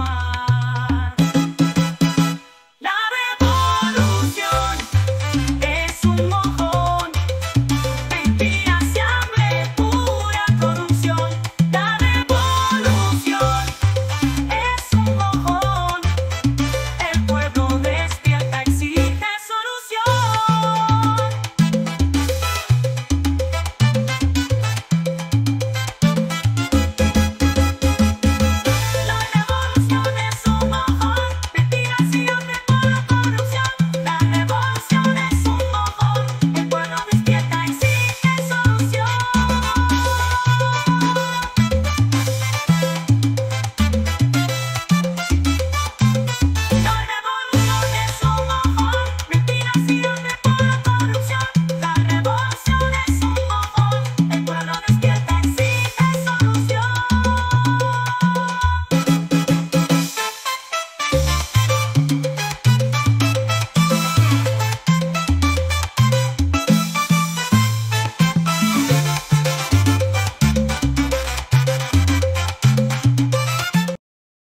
Fatima